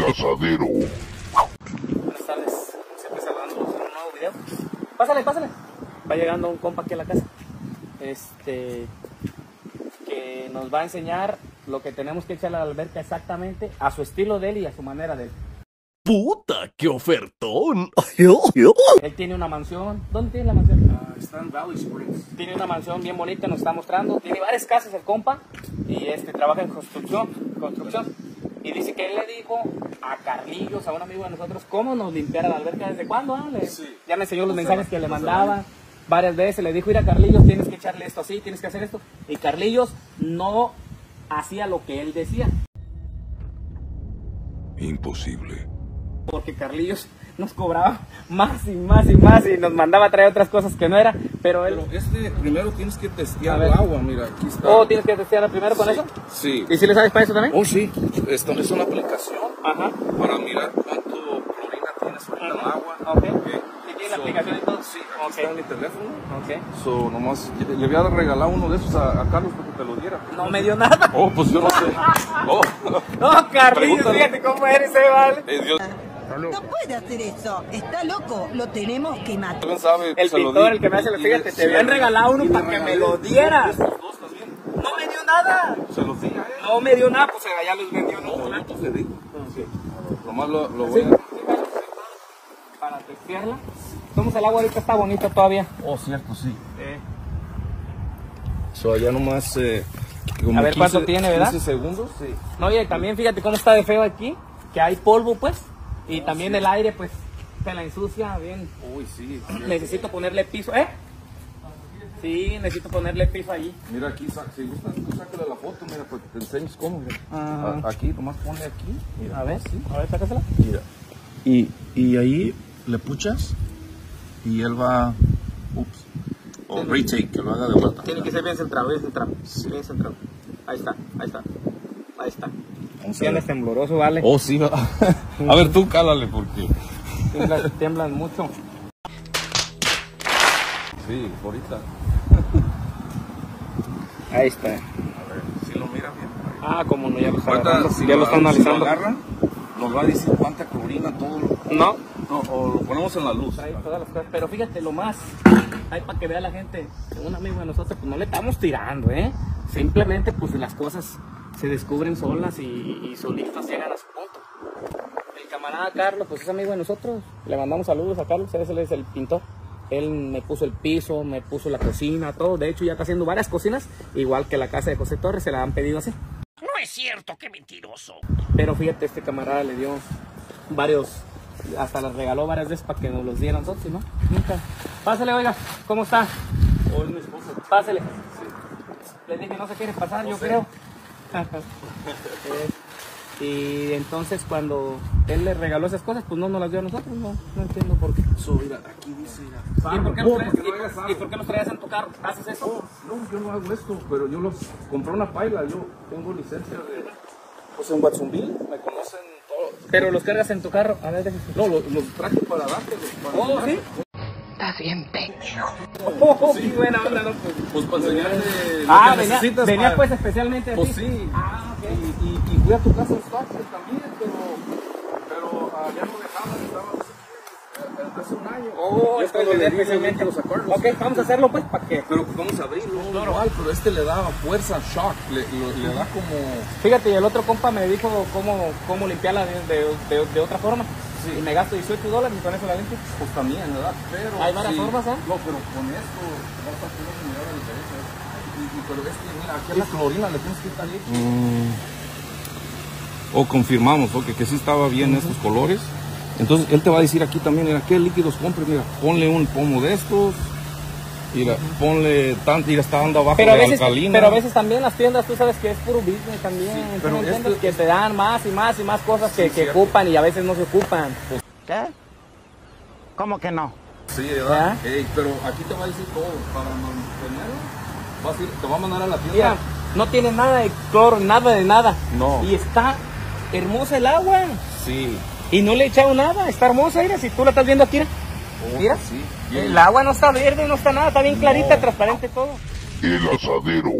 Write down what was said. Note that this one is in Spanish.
El asadero. Buenas tardes, siempre en un nuevo video. Pásale, pásale. Va llegando un compa aquí a la casa. Este. Que nos va a enseñar lo que tenemos que echar a la alberca exactamente a su estilo de él y a su manera de él. ¡Puta, qué ofertón! Él tiene una mansión. ¿Dónde tiene la mansión? Ah, está en Valley Springs. Tiene una mansión bien bonita, nos está mostrando. Tiene varias casas el compa y este trabaja en construcción, construcción. Y dice que él le dijo a Carlillos, a un amigo de nosotros, cómo nos limpiara la alberca. ¿Desde cuándo? ah? Le- Sí. Ya me enseñó los mensajes que le mandaba varias veces. Le dijo, ir a Carlillos, tienes que echarle esto así, tienes que hacer esto. Y Carlillos no hacía lo que él decía. Imposible. Porque Carlillos nos cobraba más y más y más y nos mandaba a traer otras cosas que no era. Pero él... Pero este, primero tienes que testear el agua, mira, aquí está. Oh, tienes que testear primero con Sí, eso. Sí. ¿Y si le sabes para eso también? Oh, sí. Esto es una aplicación Ajá. para mirar cuánto clorina tienes en el agua. Ok. Ok. ¿Y tiene la aplicación y todo? Sí, aquí Ok. está en mi teléfono. Ok. So, nomás, le voy a regalar uno de esos a, a Carlos porque te lo diera. No me dio nada. Oh, pues yo no sé. Oh. No, Pregúntale. fíjate cómo eres, eh, vale. Eh, Dios No puede hacer eso. Está loco. Lo tenemos que matar. sabe. El pintor, el que me hace, fíjate, y- te habían regalado uno para que me lo dieras. No me dio nada. Se los di. No me dio nada, pues ya los vendió, ¿no? ¿Cuántos le di? Nomás lo, lo voy a... Para testearla. Somos el agua ahorita está bonita todavía. Oh, cierto, sí. Eh, So, allá nomás... Eh, como A ver cuánto tiene, ¿verdad? 15 segundos, sí. No, y también fíjate cómo está de feo aquí, que hay polvo, pues. Y también el aire, pues, se la ensucia bien. Uy, sí. Necesito ponerle piso, ¿eh? Sí, necesito ponerle piso allí. Mira aquí, si gustas, tú sácale la foto, mira, que te enseñes cómo. Mira. Ah. A- aquí, nomás ponle aquí. Mira. A ver, a ver, sácasela. Mira. Y, y ahí le puchas y él va... Ups. O retake, que lo haga de vuelta. Tiene que ser bien centrado, bien centrado. Bien centrado. Ahí está, ahí está. Ahí está. Ver. tembloroso, vale. Oh, sí. a ver, tú cálale, porque... Tiemblan, tiemblan mucho. Sí, ahorita. Ahí está. A ver, si lo mira bien. Ah, como no, ya lo está agarrando. si Ya lo está si analizando. agarra, nos va a decir cuánta clorina, todo lo... No, No, o lo ponemos en la luz. trae todas las cosas. Pero fíjate lo más. Ahí para que vea la gente. Un amigo de nosotros, pues no le estamos tirando, ¿eh? Simplemente, pues las cosas se descubren solas y, y solitas llegan a su punto. Camarada Carlos, pues es amigo de nosotros. Le mandamos saludos a Carlos, él es el pintor. Él me puso el piso, me puso la cocina, todo. De hecho, ya está haciendo varias cocinas, igual que la casa de José Torres, se la han pedido así. No es cierto, qué mentiroso. Pero fíjate, este camarada le dio varios, hasta les regaló varias veces para que nos los dieran nosotros, ¿no? Nunca. Pásale, oiga, ¿cómo está? Es mi esposa. Pásale. Le dije, no se quiere pasar, yo creo. Y entonces cuando él le regaló esas cosas, pues no nos las dio a nosotros, no, no entiendo por qué. So, mira, aquí dice... mira. ¿Y por qué, Oh, traes, no y hagas por- algo. y por qué los traías en tu carro? ¿Haces eso? Oh, no, yo no hago esto, pero yo los compré una paila, yo tengo licencia de... Pues en Watsonville me conocen todos. Pero los cargas en tu carro. A ver, déjame. No, los, los traje para dártelos. Para Oh, ¿sí? Estás bien pendejo. Oh, qué buena onda, ¿no? Pues, para enseñarte lo ah, que venía, necesitas venía para- pues especialmente Pues así. sí. Ah, ok. Y, y, y fui a tu casa en Stockton también, pero, pero ah, ya no dejaban, estaba eh, hace un año. Oh, Ya es cuando cuando le le di especialmente. los acuerdos. Ok, vamos a hacerlo pues para que. Pero pues vamos a abrirlo, igual, pero este le da fuerza, shock, le, lo- le da como... Fíjate, y el otro compa me dijo cómo, cómo limpiarla de, de, de, de otra forma. Y me gasto 18 dólares y con eso la limpio. Pues también, ¿verdad? Pero... Hay varias formas, ¿eh? No, pero con esto vas a poder mirar la diferencia. Y, y, pero es que, mira, aquí a la clorina le tienes que estar hecho. O confirmamos, ok, que sí estaba bien estos colores. Entonces, él te va a decir aquí también, mira, ¿qué líquidos compres? Mira, ponle un pomo de estos. Mira, ponle tanto, mira, está dando abajo Pero a, de veces, alcalina. pero a veces también las tiendas, tú sabes que es puro business también. Sí, ¿tú pero me entiendes? este- Que te dan más y más y más cosas que, Sí, que cierto. ocupan y a veces no se ocupan. ¿Qué? ¿Cómo que no? Sí, ¿verdad? Ey, pero aquí te va a decir todo. Para mantenerlo, vas a ir- te va a mandar a la tienda. Mira, no tiene nada de cloro, nada de nada. No. Y está hermosa el agua. Sí. Y no le he echado nada, está hermosa, mira, si tú la estás viendo aquí, mira. Mira. Sí. El agua no está verde, no está nada, está bien clarita, transparente todo. El asadero.